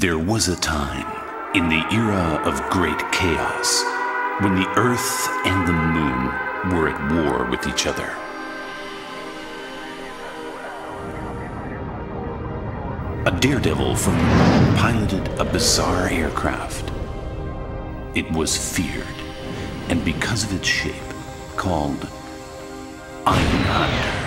There was a time in the era of great chaos when the Earth and the Moon were at war with each other. A daredevil from the moon piloted a bizarre aircraft. It was feared, and because of its shape, called Einhänder.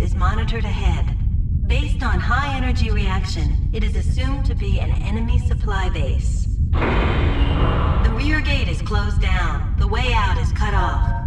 Is monitored ahead. Based on high energy reaction, it is assumed to be an enemy supply base. The rear gate is closed down. The way out is cut off.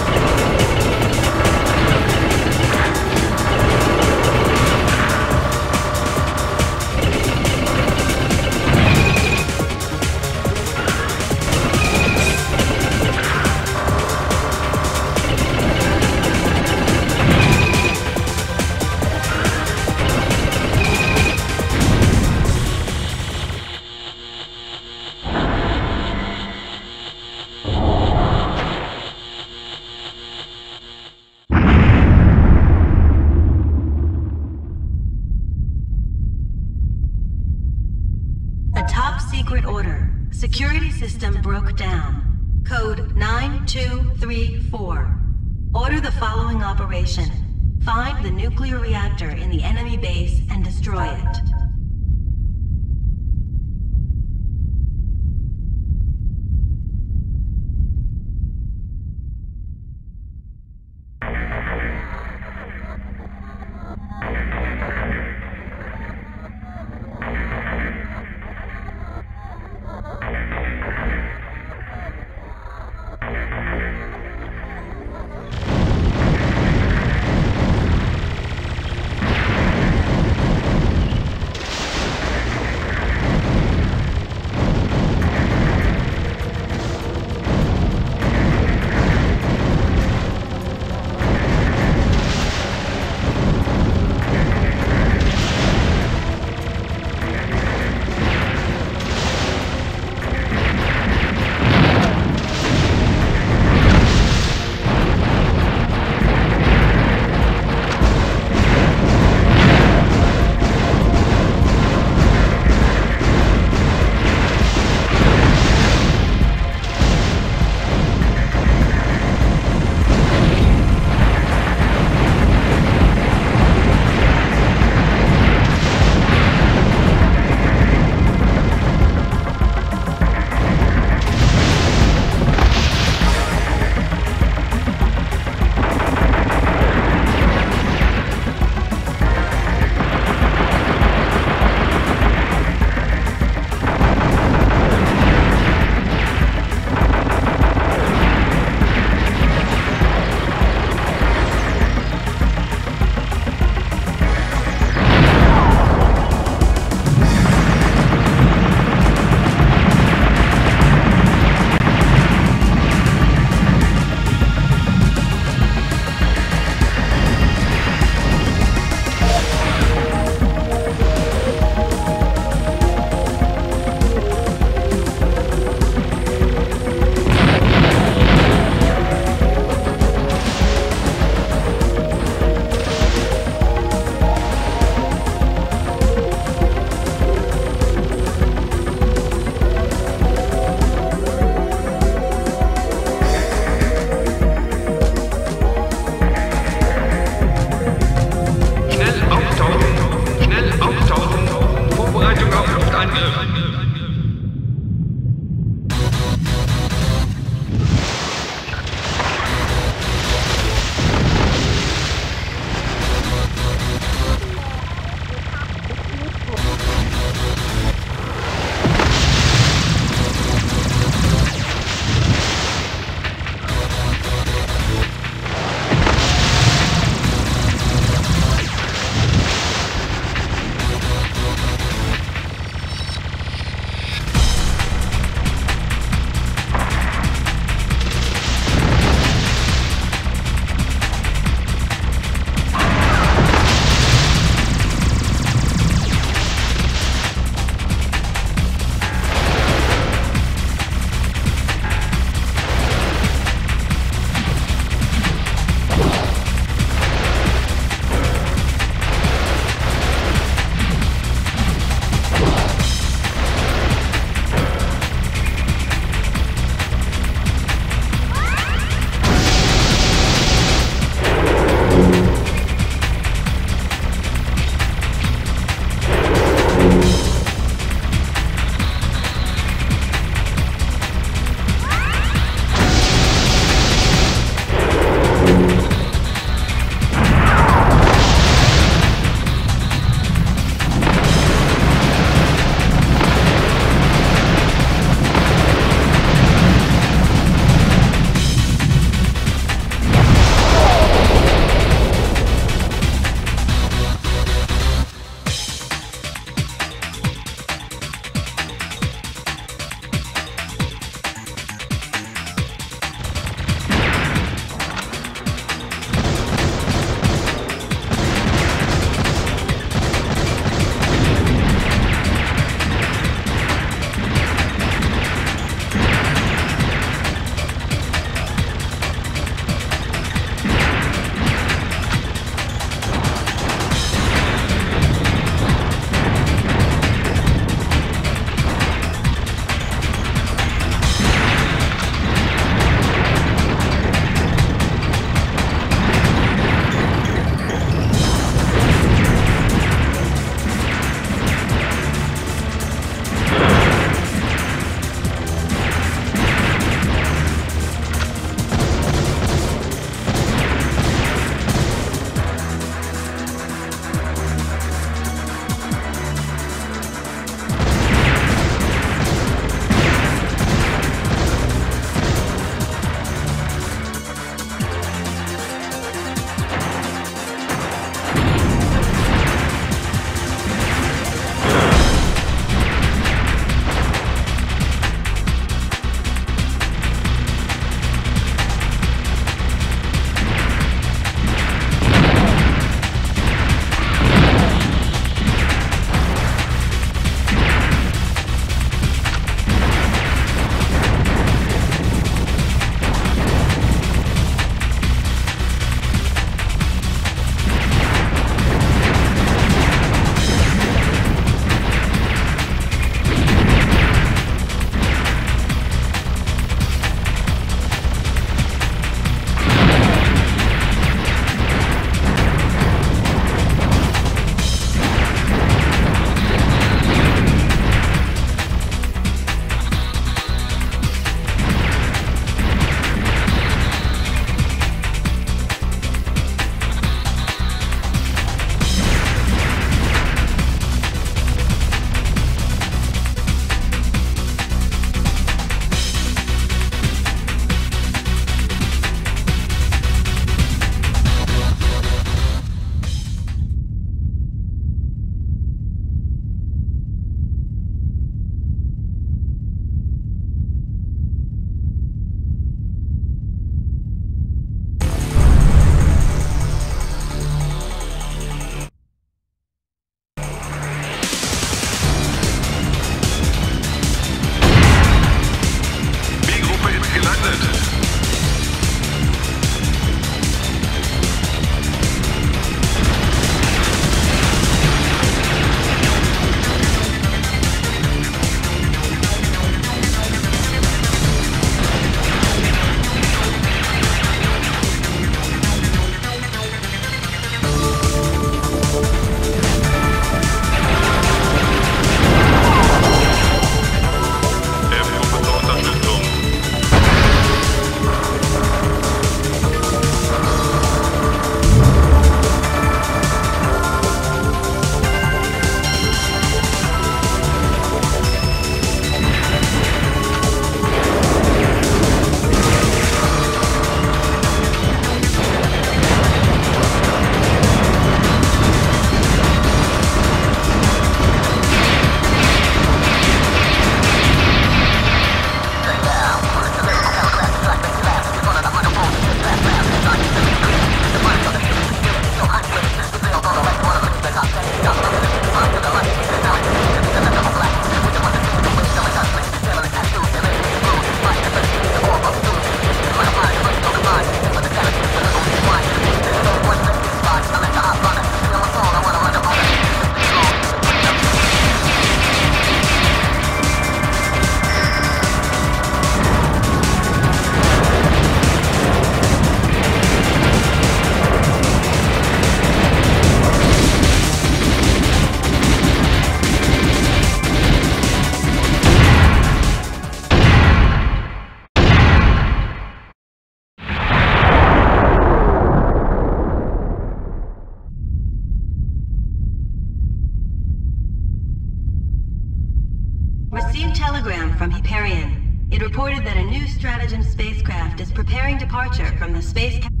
From the space...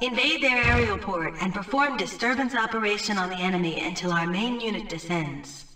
Invade their aerial port and perform disturbance operation on the enemy until our main unit descends.